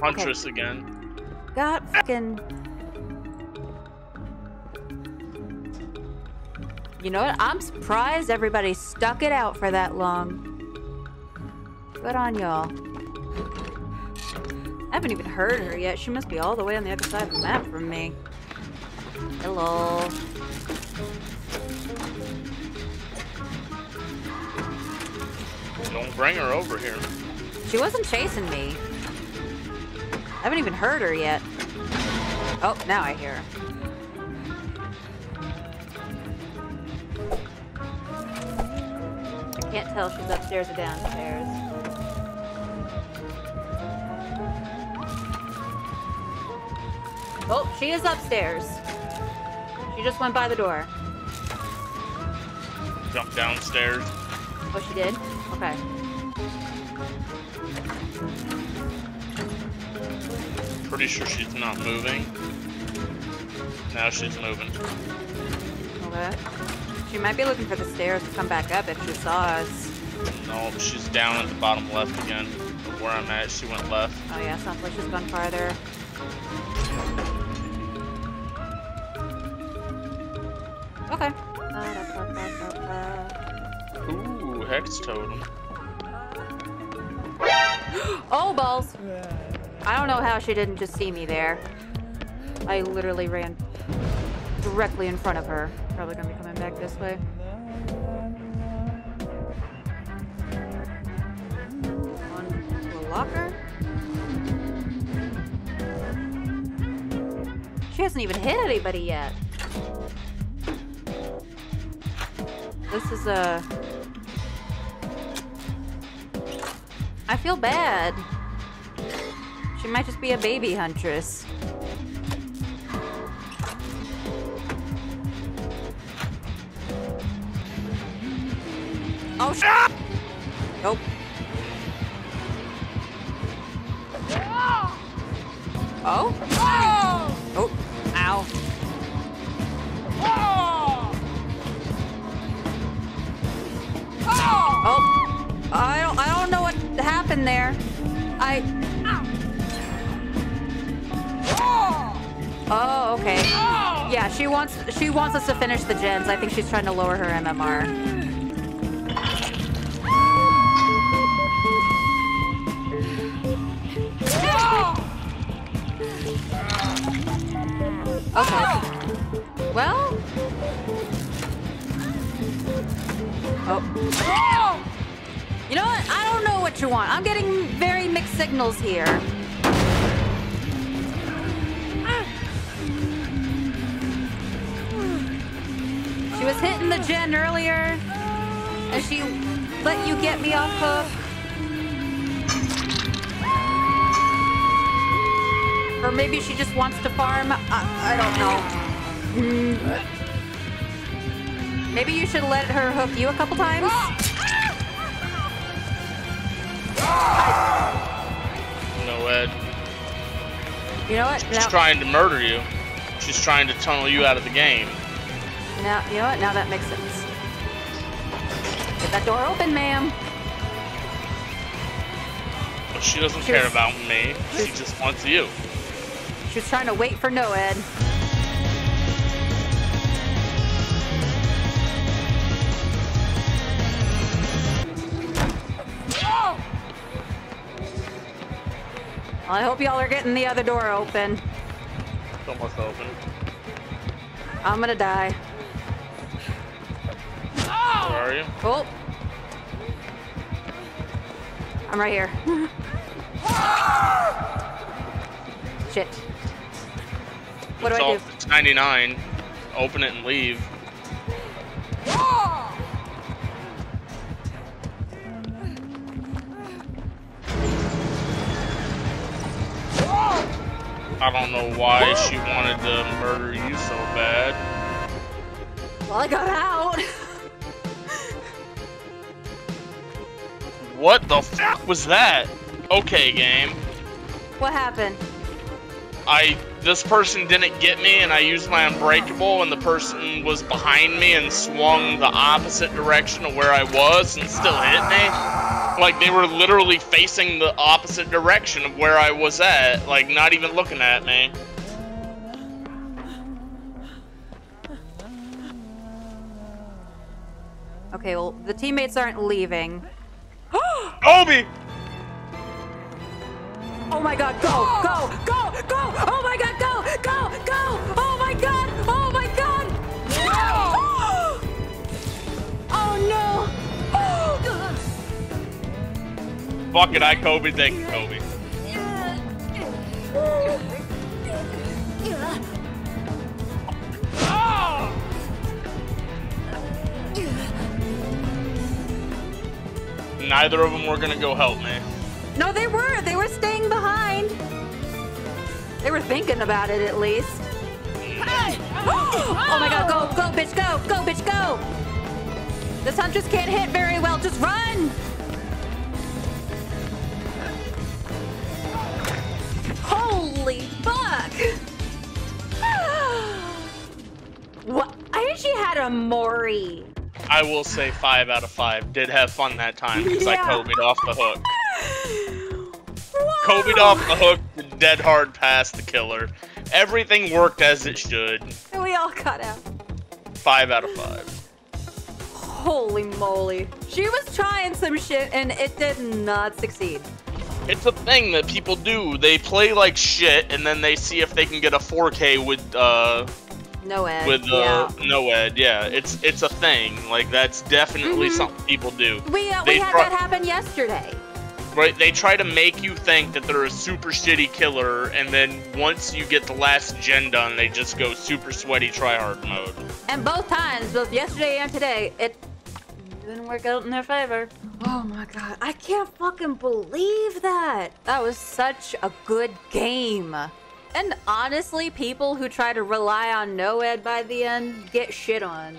Huntress okay. again. God fucking. You know what? I'm surprised everybody stuck it out for that long. Good on y'all. I haven't even heard her yet. She must be all the way on the other side of the map from me. Hello. Don't bring her over here. She wasn't chasing me. I haven't even heard her yet. Oh, now I hear her. I can't tell if she's upstairs or downstairs. Oh, she is upstairs. She just went by the door. Jump downstairs. Oh, she did? Okay. Pretty sure she's not moving. Now she's moving. Okay. She might be looking for the stairs to come back up if she saw us. No, she's down at the bottom left again. Where I'm at, she went left. Oh yeah, sounds like she's gone farther. Okay. Ooh, hex totem. oh, balls! I don't know how she didn't just see me there. I literally ran directly in front of her. Probably gonna be coming back this way. On locker? She hasn't even hit anybody yet. This is a... I feel bad. She might just be a baby huntress. Oh, shit! Nope. Oh? Oh! Ow. Oh! I don't, I don't know what happened there. I... She wants she wants us to finish the gens. I think she's trying to lower her MMR. Okay. Well. Oh. You know what? I don't know what you want. I'm getting very mixed signals here. She was hitting the gen earlier, and she let you get me off hook. Or maybe she just wants to farm. I, I don't know. Maybe you should let her hook you a couple times. No, Ed. You know what? She's trying to murder you. She's trying to tunnel you out of the game. Now, you know what? Now that makes sense. Get that door open, ma'am. She doesn't she care was, about me. She, she just wants you. She was trying to wait for Noed. Well, I hope y'all are getting the other door open. It's almost open. I'm gonna die. Where are you? Oh. I'm right here. Shit. What it's do I do? It's 99. Open it and leave. I don't know why she wanted to murder you so bad. Well, I got out. what the fuck was that? Okay, game. What happened? I this person didn't get me, and I used my unbreakable, and the person was behind me and swung the opposite direction of where I was and still hit me. Like they were literally facing the opposite direction of where I was at, like not even looking at me. Okay, well, the teammates aren't leaving. Kobe! Oh my god, go, go, go, go! Oh my god, go, go, go! Oh my god, oh my god! No! Oh no! Fuck it, I Kobe, thank you, Kobe. Neither of them were gonna go help me. No, they were. They were staying behind. They were thinking about it at least. oh my god, go, go, bitch, go, go, bitch, go! This huntress can't hit very well. Just run! Holy fuck! what? I actually had a Mori. I will say five out of five. Did have fun that time because Yeah. I Kobe'd off the hook. Kobe'd off the hook, dead hard past the killer. Everything worked as it should. And we all got out. Five out of five. Holy moly. She was trying some shit and it did not succeed. It's a thing that people do. They play like shit and then they see if they can get a 4K with uh Noed. with uh yeah. Noed. Yeah, it's it's a thing. Like that's definitely Mhm. something people do. We, uh, we had pro- that happen yesterday. Right? They try to make you think that they're a super shitty killer, and then once you get the last gen done, they just go super sweaty tryhard mode. And both times, both yesterday and today, it didn't work out in their favor. Oh my god, I can't fucking believe that. That was such a good game. And honestly, people who try to rely on Noed by the end get shit on.